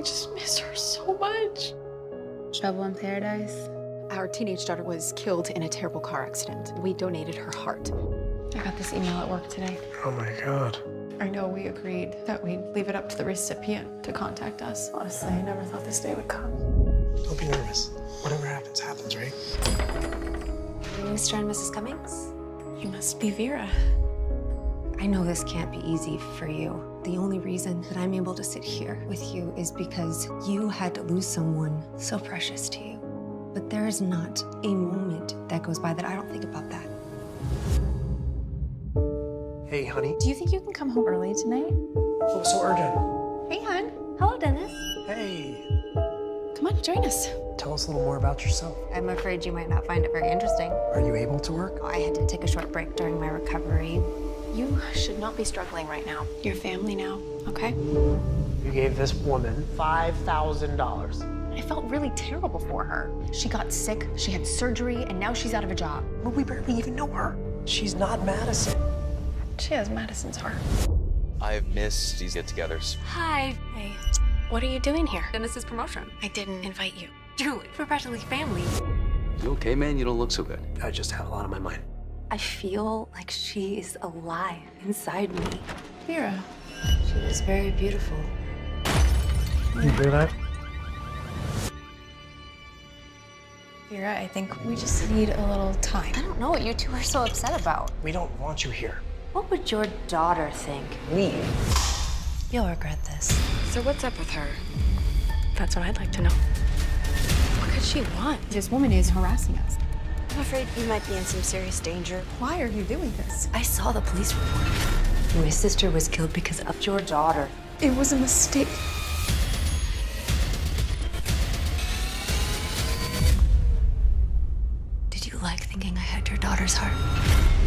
just miss her so much. Trouble in paradise? Our teenage daughter was killed in a terrible car accident. We donated her heart. I got this email at work today. Oh my god. I know we agreed that we'd leave it up to the recipient to contact us. Honestly, I never thought this day would come. Don't be nervous. Whatever happens, happens, right? Mr. and Mrs. Cummings? You must be Vera. I know this can't be easy for you. The only reason that I'm able to sit here with you is because you had to lose someone so precious to you. But there is not a moment that goes by that I don't think about that. Hey, honey. Do you think you can come home early tonight? Oh, so urgent. Hey, hon. Hello, Dennis. Hey. Come on, join us. Tell us a little more about yourself. I'm afraid you might not find it very interesting. Are you able to work? I had to take a short break during my recovery. You should not be struggling right now. Your family now, okay? You gave this woman $5,000. I felt really terrible for her. She got sick, she had surgery, and now she's out of a job. But we barely even know her. She's not Madison. She has Madison's heart. I've missed these get-togethers. Hi. Hey, what are you doing here? Dennis's promotion. I didn't invite you. Julie, we're practically family. You okay, man? You don't look so good. I just had a lot on my mind. I feel like she is alive inside me. Vera. She was very beautiful. You do that? Vera, I think we just need a little time. I don't know what you two are so upset about. We don't want you here. What would your daughter think? Leave. You'll regret this. So what's up with her? That's what I'd like to know. What could she want? This woman is harassing us. I'm afraid you might be in some serious danger. Why are you doing this? I saw the police report. My sister was killed because of your daughter. It was a mistake. Did you like thinking I had your daughter's heart?